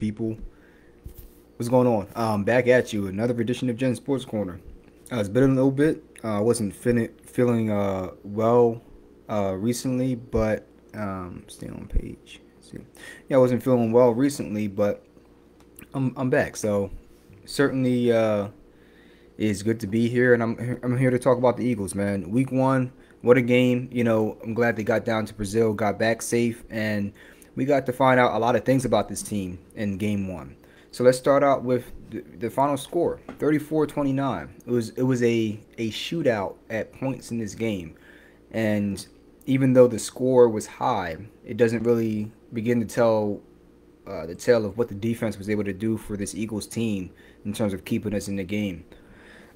people. What's going on? Um, back at you, another edition of Gen Sports Corner. Uh, it's been a little bit. I uh, wasn't feeling feeling uh, well uh, recently, but um, stay on page. See, yeah, I wasn't feeling well recently, but I'm I'm back. So certainly uh, it's good to be here, and I'm I'm here to talk about the Eagles, man. Week one, what a game! You know, I'm glad they got down to Brazil, got back safe, and we got to find out a lot of things about this team in game one. So let's start out with the, the final score 34-29 it was it was a a shootout at points in this game and even though the score was high it doesn't really begin to tell uh, the tale of what the defense was able to do for this Eagles team in terms of keeping us in the game.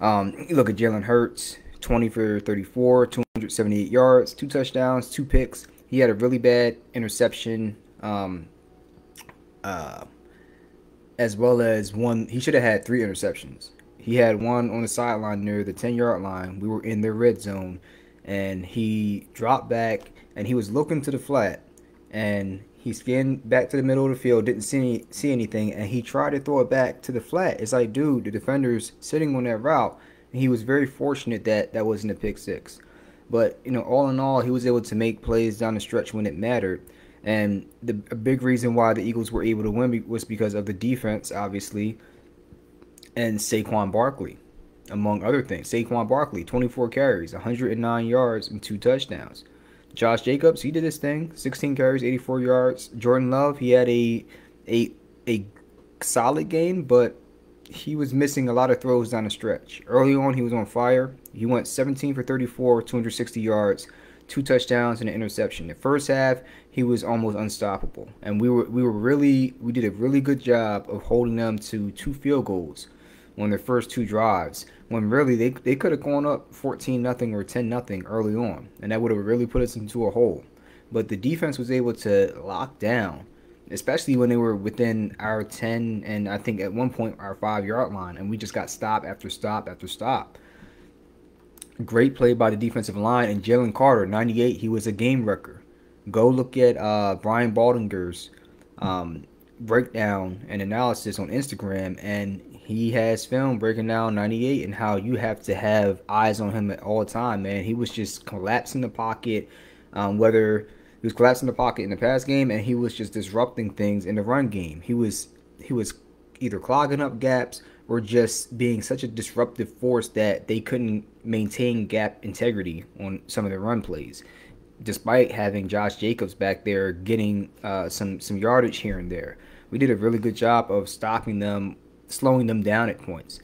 Um, you look at Jalen Hurts, 20 for 34, 278 yards, two touchdowns, two picks. He had a really bad interception um, uh, as well as one. He should have had three interceptions. He had one on the sideline near the 10 yard line. We were in the red zone, and he dropped back and he was looking to the flat, and he scanned back to the middle of the field, didn't see any, see anything, and he tried to throw it back to the flat. It's like, dude, the defender's sitting on that route, and he was very fortunate that that wasn't a pick six. But you know, all in all, he was able to make plays down the stretch when it mattered. And the a big reason why the Eagles were able to win was because of the defense, obviously, and Saquon Barkley, among other things. Saquon Barkley, 24 carries, 109 yards, and two touchdowns. Josh Jacobs, he did his thing, 16 carries, 84 yards. Jordan Love, he had a a a solid game, but he was missing a lot of throws down the stretch. Early on, he was on fire. He went 17 for 34, 260 yards, two touchdowns and an interception. The first half, he was almost unstoppable, and we were we were really we did a really good job of holding them to two field goals on their first two drives. When really they they could have gone up 14 nothing or 10 nothing early on, and that would have really put us into a hole. But the defense was able to lock down, especially when they were within our 10 and I think at one point our five yard line, and we just got stop after stop after stop. Great play by the defensive line and Jalen Carter, 98. He was a game wrecker. Go look at uh, Brian Baldinger's um, breakdown and analysis on Instagram, and he has film breaking down 98 and how you have to have eyes on him at all time. Man, he was just collapsing the pocket, um, whether he was collapsing the pocket in the pass game and he was just disrupting things in the run game. He was he was either clogging up gaps were just being such a disruptive force that they couldn't maintain gap integrity on some of their run plays, despite having Josh Jacobs back there getting uh, some some yardage here and there. We did a really good job of stopping them, slowing them down at points.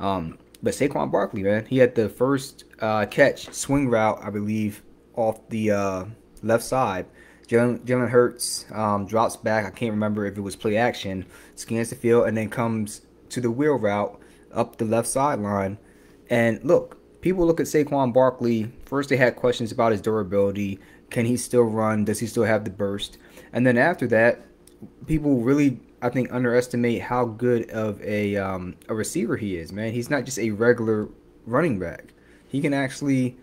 Um, but Saquon Barkley, man, he had the first uh, catch swing route, I believe, off the uh, left side. Jalen, Jalen Hurts um, drops back. I can't remember if it was play action. Scans the field and then comes to the wheel route up the left sideline. And look, people look at Saquon Barkley. First, they had questions about his durability. Can he still run? Does he still have the burst? And then after that, people really, I think, underestimate how good of a um, a receiver he is. Man, he's not just a regular running back. He can actually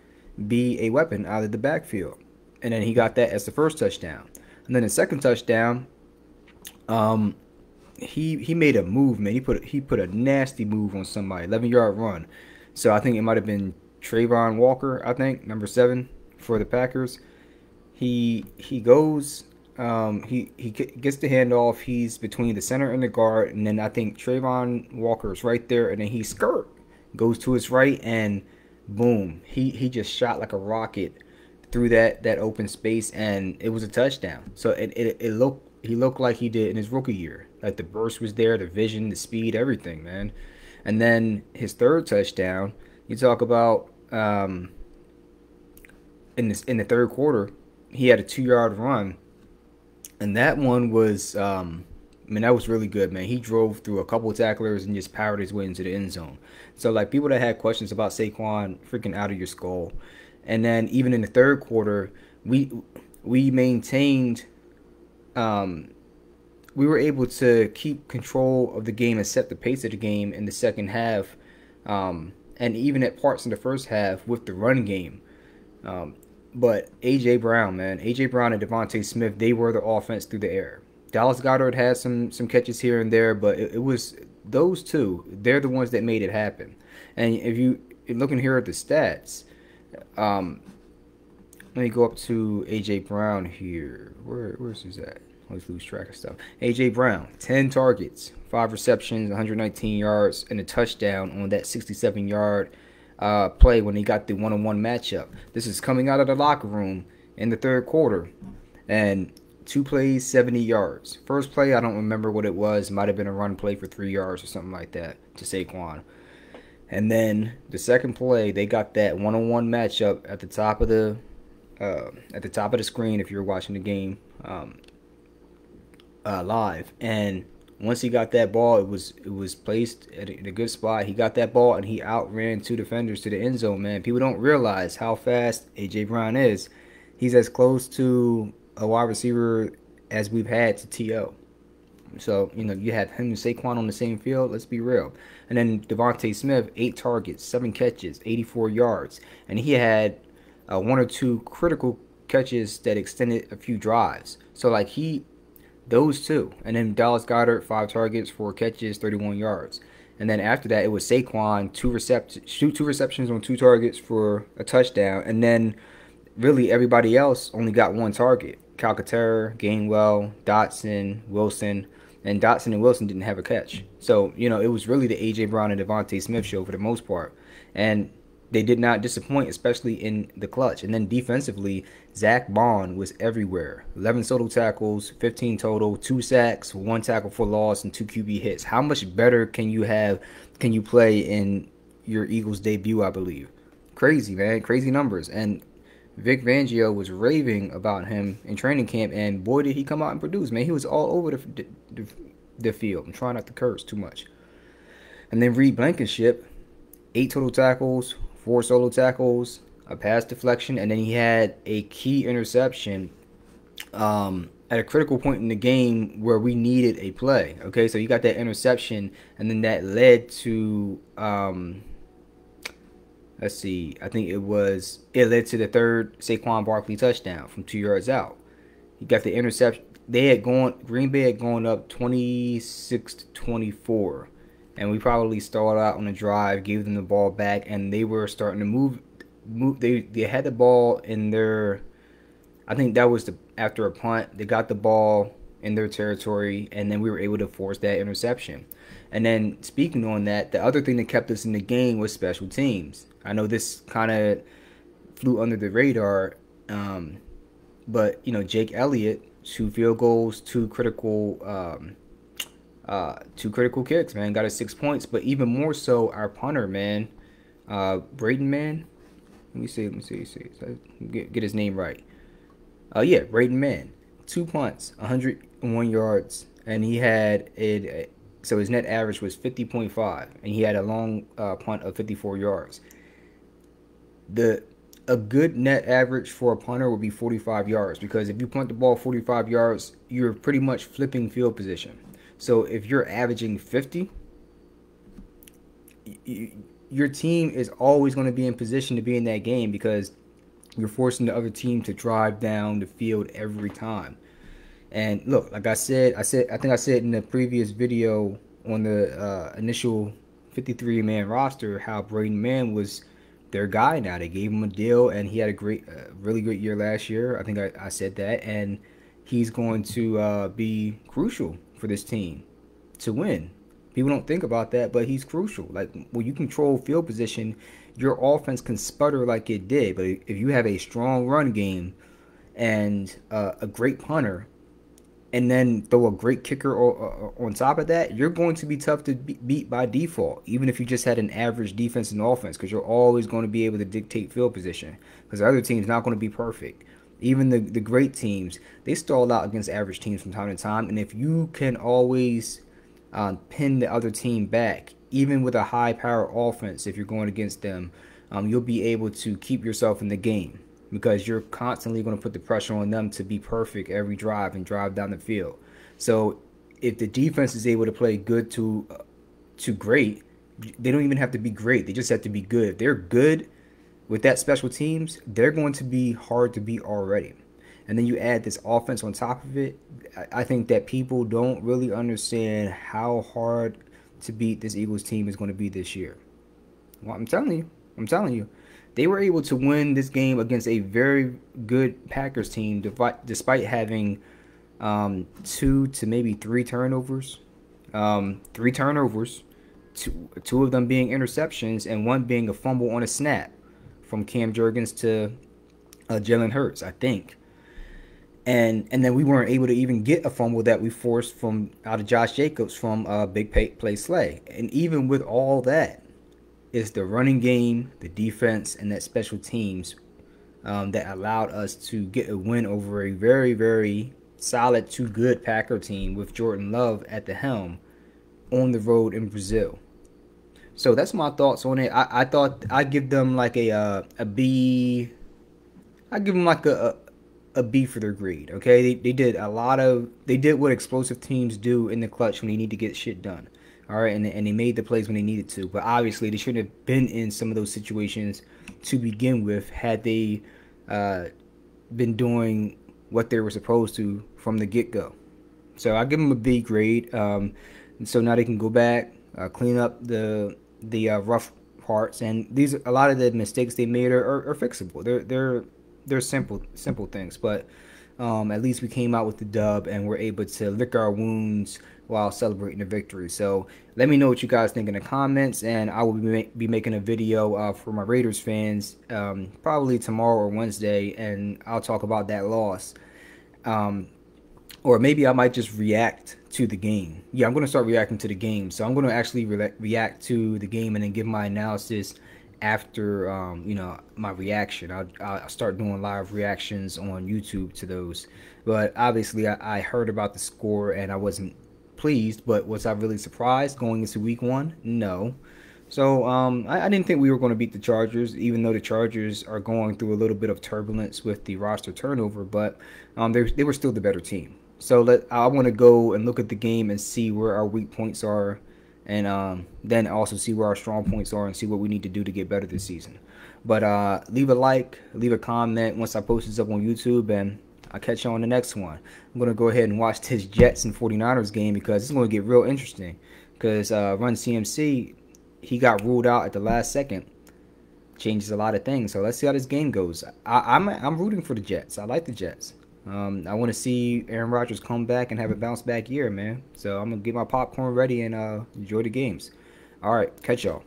be a weapon out of the backfield. And then he got that as the first touchdown. And then the second touchdown, um, he he made a move, man. He put he put a nasty move on somebody, 11 yard run. So I think it might have been Travon Walker, I think number seven for the Packers. He he goes, um, he he gets the handoff. He's between the center and the guard, and then I think Travon Walker is right there, and then he skirt goes to his right, and boom, he he just shot like a rocket through that that open space, and it was a touchdown. So it it, it looked he looked like he did in his rookie year. Like the burst was there, the vision, the speed, everything, man. And then his third touchdown, you talk about um, in this in the third quarter, he had a two yard run, and that one was, um, I mean, that was really good, man. He drove through a couple tacklers and just powered his way into the end zone. So like people that had questions about Saquon, freaking out of your skull. And then even in the third quarter, we we maintained um, we were able to keep control of the game and set the pace of the game in the second half, um, and even at parts in the first half with the run game. Um, but AJ Brown, man, AJ Brown and DeVonta Smith, they were the offense through the air. Dallas Goedert had some some catches here and there, but it, it was those two. They're the ones that made it happen. And if you looking here at the stats, um, let me go up to AJ Brown here. Where where's his at? Let's lose track of stuff. AJ Brown, 10 targets, 5 receptions, 119 yards, and a touchdown on that 67 yard uh, play when he got the one on one matchup. This is coming out of the locker room in the third quarter. And two plays, 70 yards. First play, I don't remember what it was. Might have been a run play for three yards or something like that to Saquon. And then the second play, they got that one-on-one matchup at the top of the uh, at the top of the screen if you're watching the game um, uh, live. And once he got that ball, it was it was placed at a, at a good spot. He got that ball and he outran two defenders to the end zone. Man, people don't realize how fast AJ Brown is. He's as close to a wide receiver as we've had to To. So you know you have him and Saquon on the same field. Let's be real. And then DeVonta Smith, eight targets, seven catches, 84 yards, and he had uh, one or two critical catches that extended a few drives. So like he, those two, and then Dallas Goedert, five targets, four catches, 31 yards. And then after that, it was Saquon, two recept- shoot two receptions on two targets for a touchdown, and then really everybody else only got one target. Calcaterra, Gainwell, Dotson, Wilson, and Dotson and Wilson didn't have a catch. So, you know, it was really the A.J. Brown and DeVonta Smith show for the most part. And they did not disappoint, especially in the clutch. And then defensively, Zack Baun was everywhere. 11 total tackles, 15 total, two sacks, one tackle for loss, and two QB hits. How much better can you have, can you play in your Eagles debut, I believe? Crazy, man. Crazy numbers. And Vic Fangio was raving about him in training camp, and boy, did he come out and produce, man. He was all over the, the, the field. I'm trying not to curse too much. And then Reed Blankenship, eight total tackles, four solo tackles, a pass deflection, and then he had a key interception um, at a critical point in the game where we needed a play. Okay, so you got that interception, and then that led to. Um, let's see, I think it was it led to the third Saquon Barkley touchdown from two yards out. He got the interception. They had gone Green Bay had gone up twenty six to twenty four, and we probably started out on a drive, gave them the ball back, and they were starting to move. Move. They they had the ball in their. I think that was the after a punt. They got the ball in their territory, and then we were able to force that interception. And then speaking on that, the other thing that kept us in the game was special teams. I know this kind of flew under the radar, um, but you know Jake Elliott, two field goals, two critical, um, uh, two critical kicks, man, got us six points. But even more so, our punter, man, uh, Braden, man. Let me see, let me see, let me see, get, get his name right. Uh, yeah, Braden Mann. two punts, 101 yards, and he had it. So his net average was 50.5, and he had a long uh, punt of 54 yards the a good net average for a punter would be 45 yards because if you punt the ball 45 yards, you're pretty much flipping field position. So if you're averaging 50, your team is always going to be in position to be in that game because you're forcing the other team to drive down the field every time. And look, like I said, I said I think I said in the previous video on the uh, initial 53 man roster how Braden Mann was their guy now. They gave him a deal, and he had a great, uh, really great year last year. I think I, I said that, and he's going to uh, be crucial for this team to win. People don't think about that, but he's crucial. Like when you control field position, your offense can sputter like it did. But if you have a strong run game and uh, a great punter, and then throw a great kicker on top of that, you're going to be tough to beat by default, even if you just had an average defense and offense, because you're always going to be able to dictate field position. Because the other team's not going to be perfect. Even the, the great teams, they stall out against average teams from time to time. And if you can always um, pin the other team back, even with a high power offense, if you're going against them, um, you'll be able to keep yourself in the game because you're constantly going to put the pressure on them to be perfect every drive and drive down the field. So if the defense is able to play good to uh, to great, they don't even have to be great. They just have to be good. If they're good with that special teams, they're going to be hard to beat already. and then you add this offense on top of it, I think that people don't really understand how hard to beat this Eagles team is going to be this year. Well, I'm telling you, I'm telling you, they were able to win this game against a very good Packers team, despite having um, two to maybe three turnovers, um, three turnovers, two two of them being interceptions, and one being a fumble on a snap from Cam Jurgens to uh, Jalen Hurts, I think and and then we weren't able to even get a fumble that we forced from out of Josh Jacobs from uh, big pay, play Slay. And even with all that, it's the running game, the defense, and that special teams um, that allowed us to get a win over a very very solid to good Packer team with Jordan Love at the helm on the road in Brazil. So that's my thoughts on it. I, I thought I'd give them like a uh, a B. I give them like a, a B for their grade. Okay, they, they did a lot of they did what explosive teams do in the clutch when they need to get shit done. All right, and and they made the plays when they needed to. But obviously, they shouldn't have been in some of those situations to begin with. Had they uh, been doing what they were supposed to from the get go. So I give them a B grade. Um, so now they can go back, uh, clean up the the uh, rough parts, and these a lot of the mistakes they made are, are, are fixable. They're they're they're simple simple things, but um, at least we came out with the dub and we're able to lick our wounds while celebrating the victory. So let me know what you guys think in the comments, and I will be, ma- be making a video uh, for my Raiders fans um, probably tomorrow or Wednesday, and I'll talk about that loss. Um, or maybe I might just react to the game. Yeah, I'm going to start reacting to the game. So I'm going to actually re- react to the game and then give my analysis after um, you know my reaction. I'll, I'll, start doing live reactions on YouTube to those. But obviously, I, I, heard about the score and I wasn't pleased. But was I really surprised going into Week One? No. So um, I, I, didn't think we were going to beat the Chargers, even though the Chargers are going through a little bit of turbulence with the roster turnover. But um, they they were still the better team. So let I want to go and look at the game and see where our weak points are and um, then also see where our strong points are and see what we need to do to get better this season. But uh, leave a like, leave a comment once I post this up on YouTube, and I'll catch you on the next one. I'm going to go ahead and watch this Jets and 49ers game because it's going to get real interesting. Because uh, Run CMC, he got ruled out at the last second. Changes a lot of things. So let's see how this game goes. I, I'm, I'm rooting for the Jets. I like the Jets. Um, I want to see Aaron Rodgers come back and have a bounce back year, man. So I'm gonna get my popcorn ready and uh, enjoy the games. All right, catch y'all.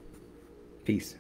Peace.